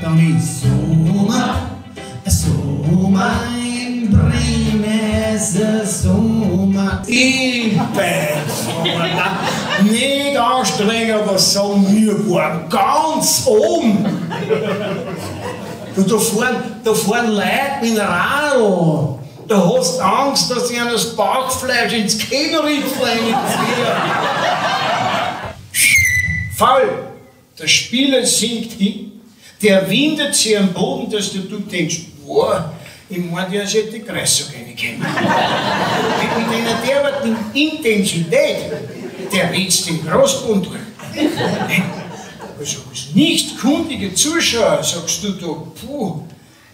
Dann ist Sommer, Sommer in Bremen ist Sommer. Ich bin Sommer. Nicht anstrengen, aber sagen wir waren ganz oben. Du, da fahren, da fahren Leute mit Radl. Da hast du Angst, dass ihnen das Bauchfleisch ins Kehricht reinzieht. Faul, der Spieler sinkt hin, der windet sich am Boden, dass du, du denkst, boah, ich meine, der sollte die Kreisung reinkommen. Mit einer derartigen Intensität, der willst den Großbund durch. Also als nicht kundige Zuschauer sagst du da, puh,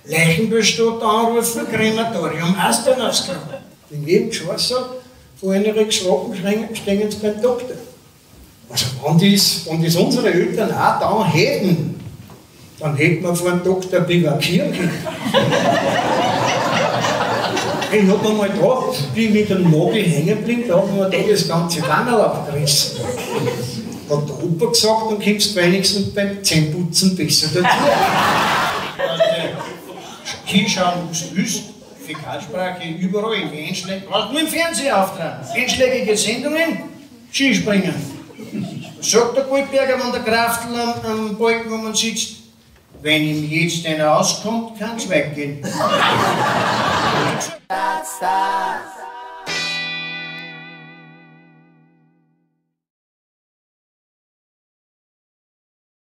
Leichenbestand anrufen, Krematorium, Asternausgrab. In jedem Geschoss vor einer geschlagen stehen sie beim Doktor. Also wenn das, wenn das unsere Eltern auch da hätten, dann hätten wir vor dem Doktor bivakieren können. ich hab mir mal gedacht, bin mit dem Nagel hängen geblieben, da hat mir da das ganze Wannerl abgerissen. Hat der Opa gesagt, dann kommst du wenigstens beim Zähneputzen besser dazu. hinschauen, du willst. Fäkalsprache überall, Einschlägen. Was nur im Fernsehen auftragen. Einschlägige Sendungen, Skispringen. Sagt der Goldberger, wenn der Kraftl am, am Balken, sitzt? Wenn ihm jetzt einer auskommt, kann es weggehen.